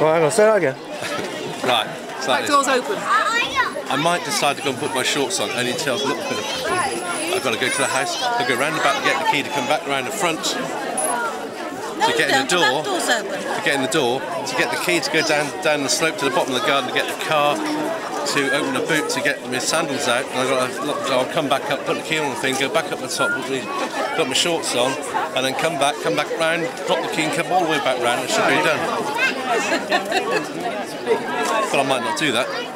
Well, hang on, say that again. Right. So Back door's open. I might decide to go and put my shorts on, only until I've a little bit of. I've got to go to the house. I'll go round the back, get the key to come back round the front to get in the don't. The door. door's open. To get in the door, to get the key to go down down the slope to the bottom of the garden to get the car, to open the boot to get my sandals out. And I've got to, I'll come back up, put the key on the thing, go back up the top, put, my, put my shorts on, and then come back, come back round, drop the key and come all the way back round. It should be done. but I might not do that.